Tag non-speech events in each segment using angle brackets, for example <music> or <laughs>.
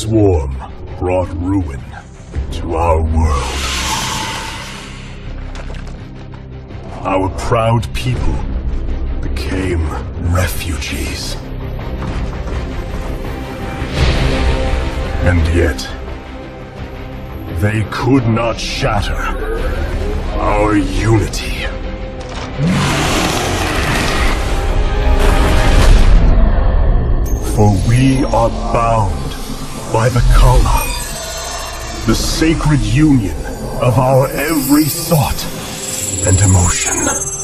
Swarm brought ruin to our world. Our proud people became refugees. And yet, they could not shatter our unity. For we are bound by the Khala, the sacred union of our every thought and emotion.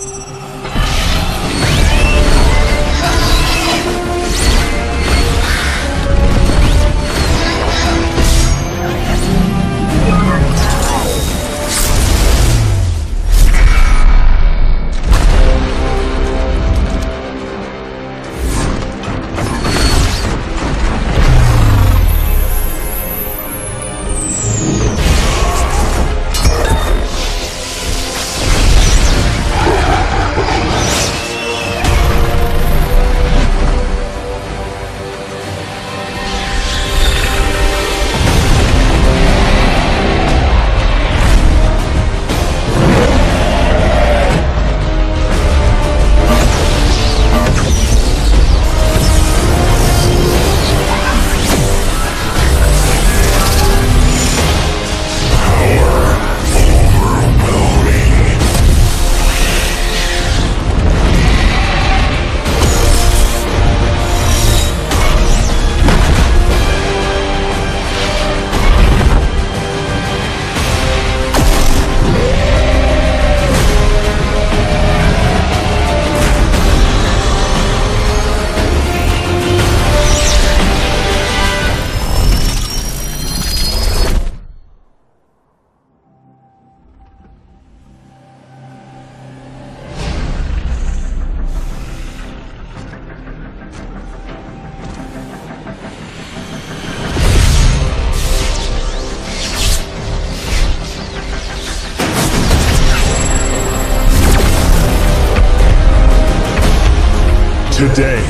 Today,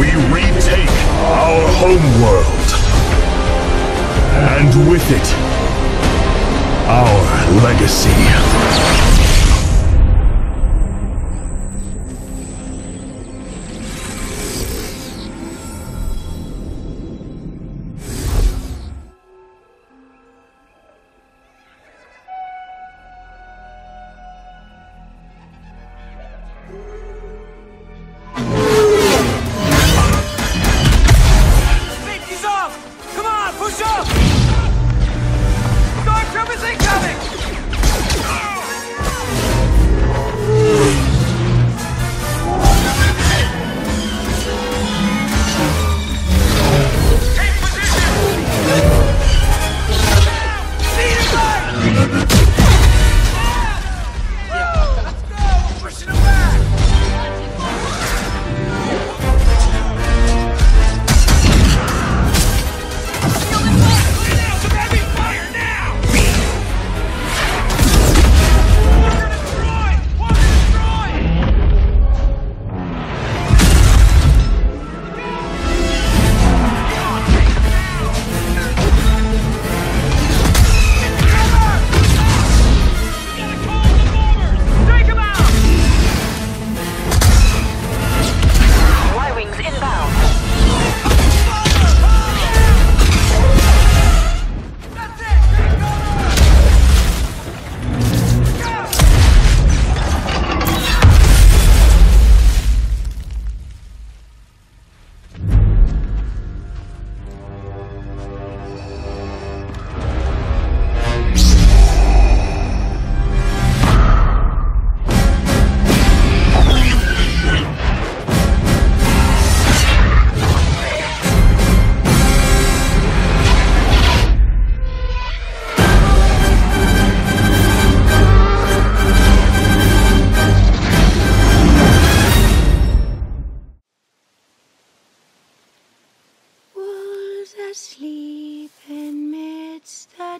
we retake our homeworld. And with it, our legacy.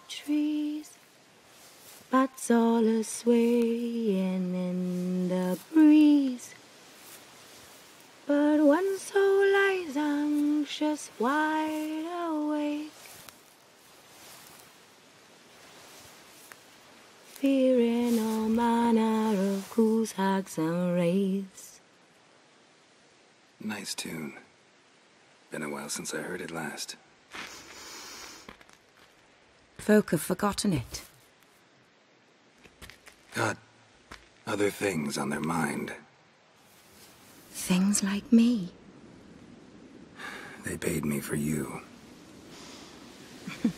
trees, bats all a swaying in the breeze. But one soul lies anxious, wide awake, fearing all manner of ghouls, hags, and wraiths. Nice tune. Been a while since I heard it last. Folk have forgotten it. Got other things on their mind. Things like me. They paid me for you. <laughs>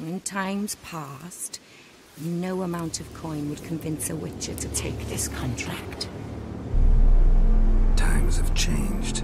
In times past, no amount of coin would convince a Witcher to take this contract. Times have changed.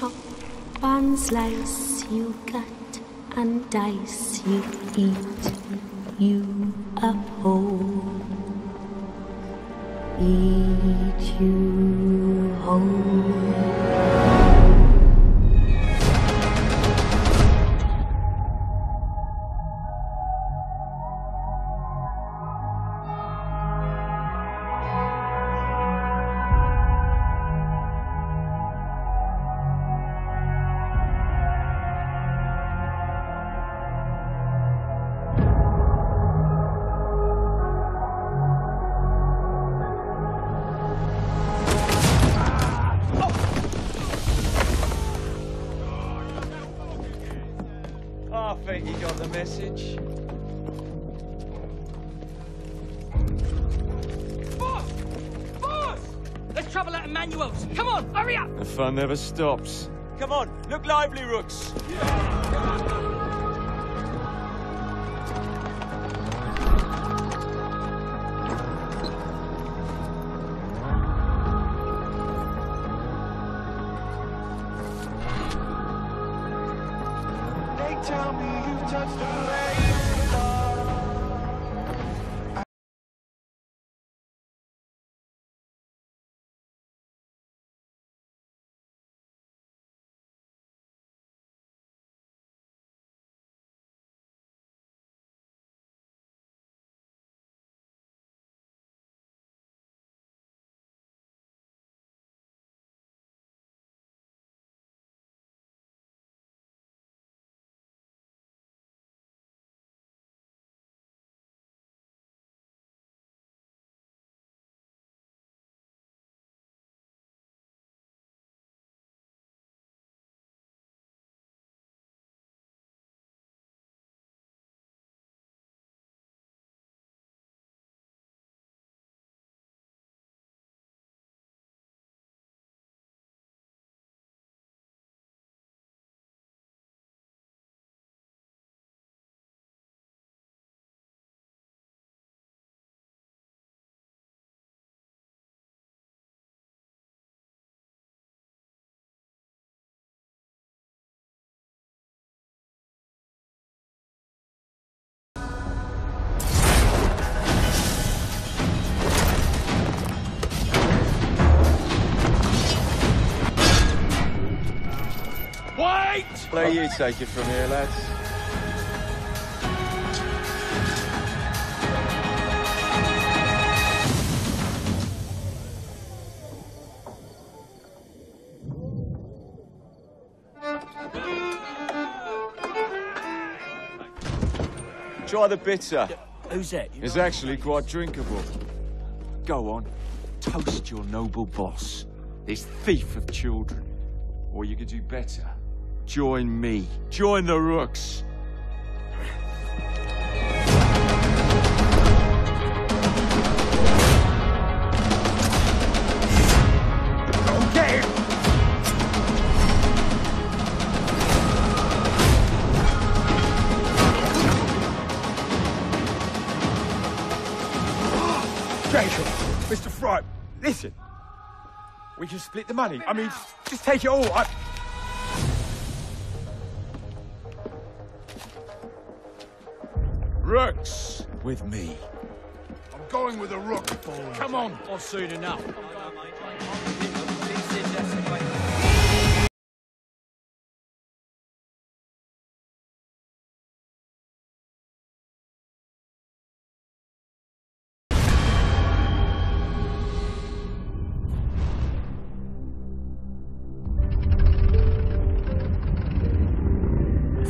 Chop and slice you gut and dice you eat message. Boss! Boss! Let's travel at Emmanuel's. Come on, hurry up! The fun never stops. Come on, look lively, Rooks. They tell me you touched the Let you take it from here, lads. Try the bitter. Who's that? It's actually quite drinkable. Go on. Toast your noble boss, this thief of children. Or you could do better. Join me. Join the Rooks. Mr. Fry, listen. We can split the money. I mean, just take it all. I... Rooks with me. I'm going with a rook. Come on. Or soon enough.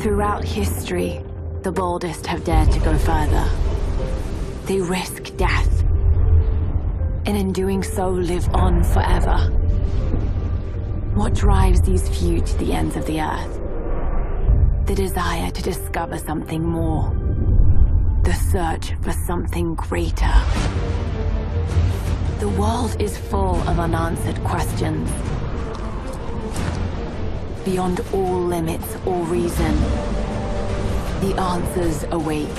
Throughout history, the boldest have dared to go further. They risk death, and in doing so live on forever. What drives these few to the ends of the earth? The desire to discover something more. The search for something greater. The world is full of unanswered questions. Beyond all limits or reason, the answers await.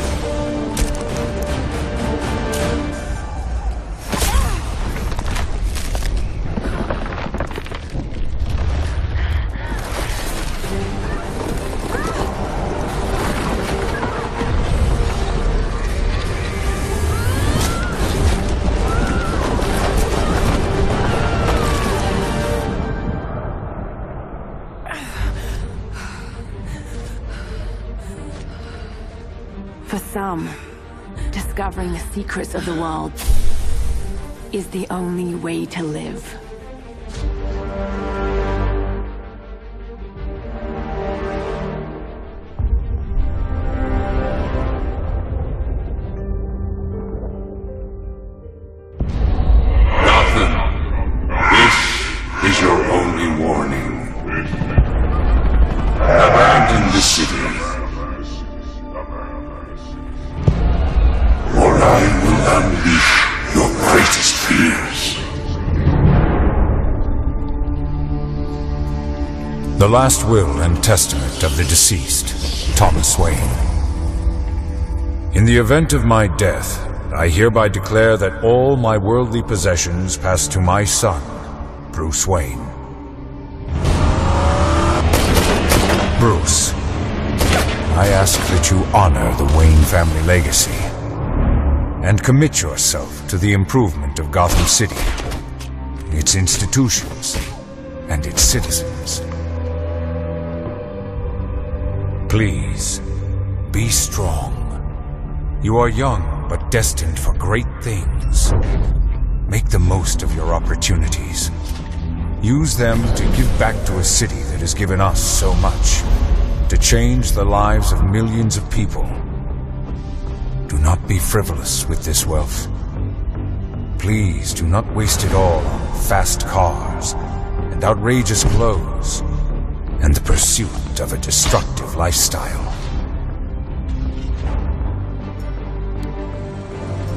Discovering the secrets of the world is the only way to live. Last will and testament of the deceased, Thomas Wayne. In the event of my death, I hereby declare that all my worldly possessions pass to my son, Bruce Wayne. Bruce, I ask that you honor the Wayne family legacy and commit yourself to the improvement of Gotham City, its institutions, and its citizens. Please, be strong. You are young, but destined for great things. Make the most of your opportunities. Use them to give back to a city that has given us so much. To change the lives of millions of people. Do not be frivolous with this wealth. Please do not waste it all on fast cars and outrageous clothes and the pursuit of a destructive lifestyle.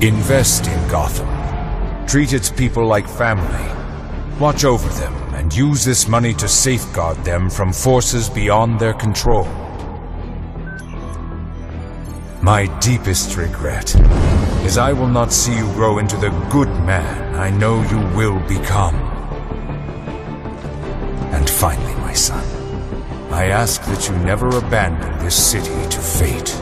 Invest in Gotham. Treat its people like family. Watch over them and use this money to safeguard them from forces beyond their control. My deepest regret is I will not see you grow into the good man I know you will become. And finally, my son, I ask that you never abandon this city to fate.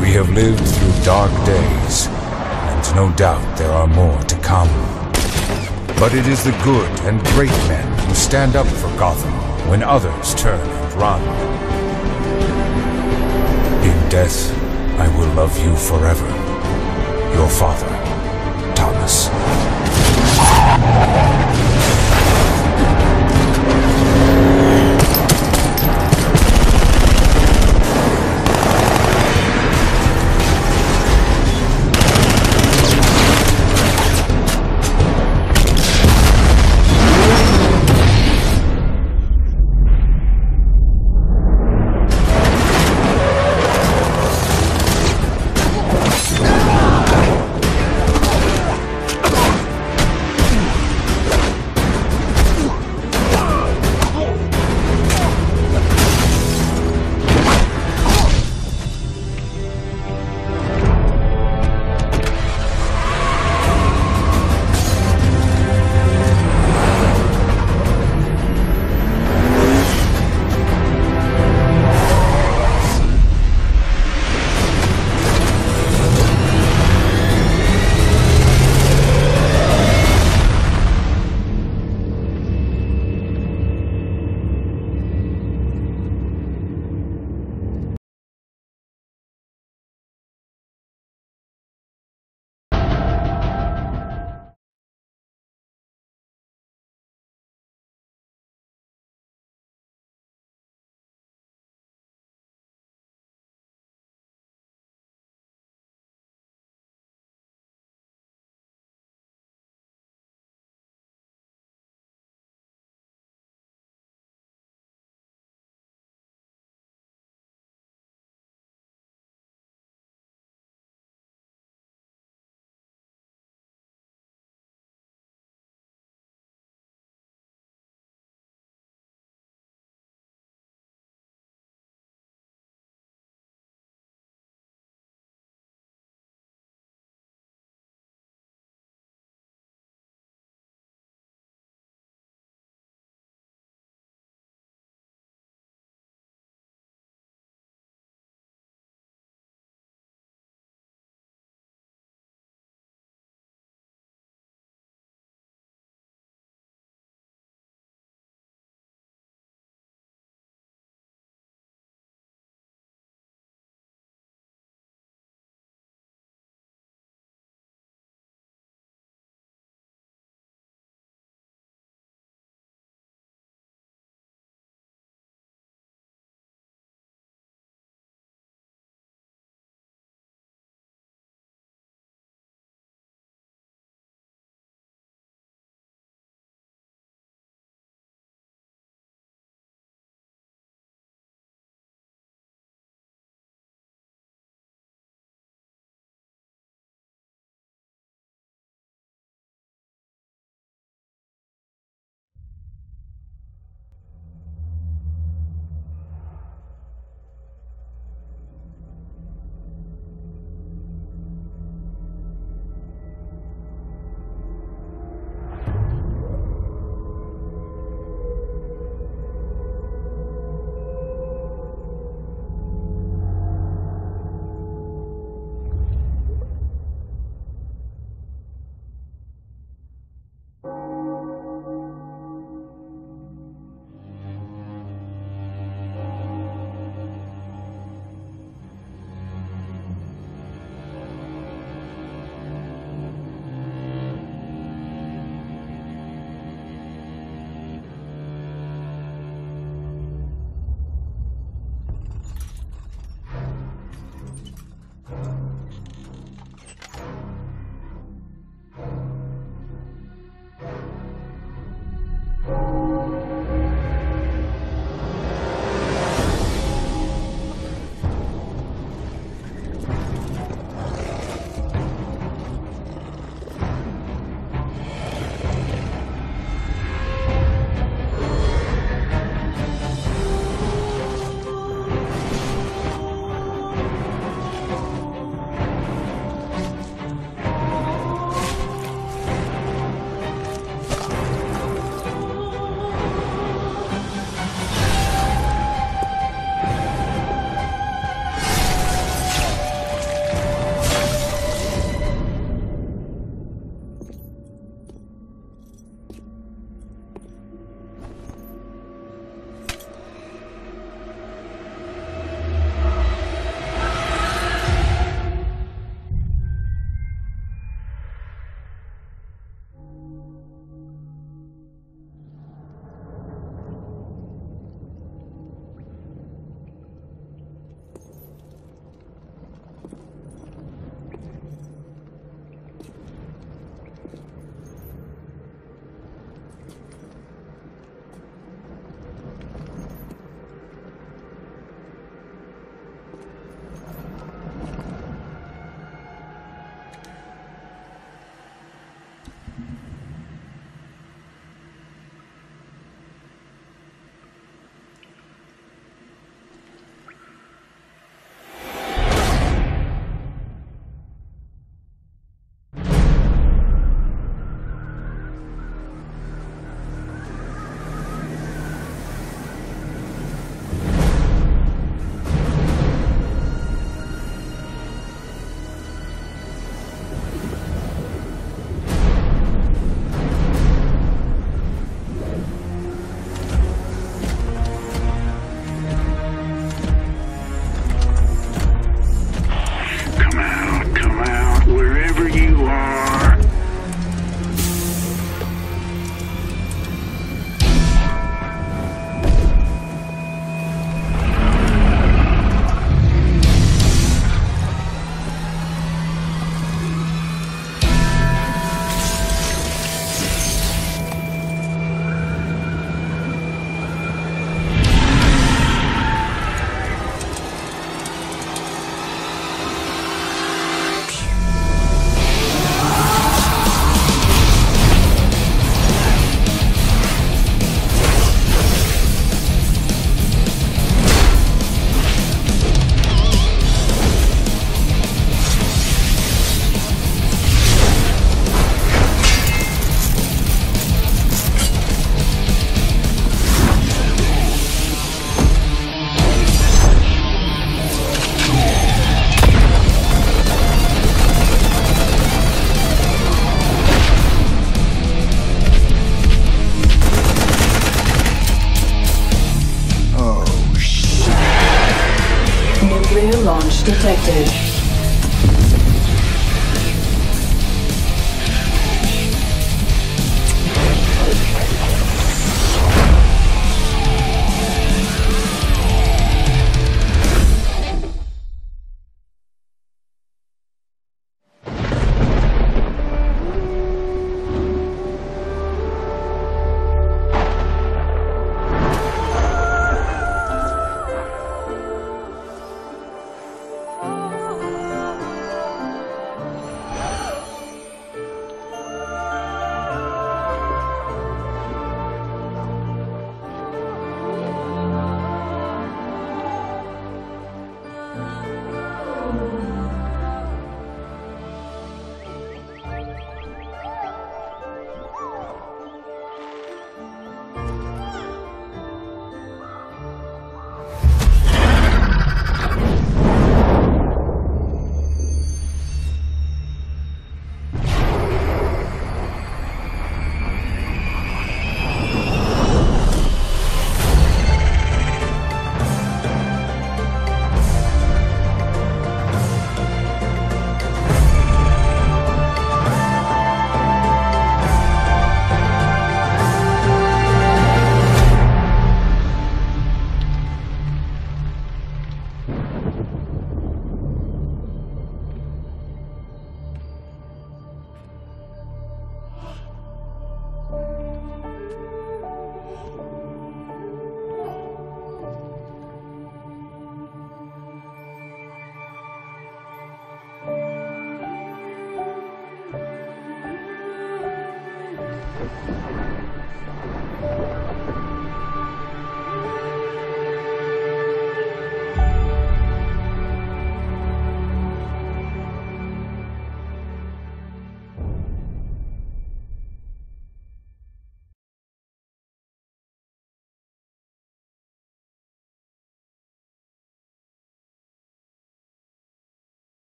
We have lived through dark days, and no doubt there are more to come. But it is the good and great men who stand up for Gotham when others turn and run. In death, love you forever. Your father, Thomas.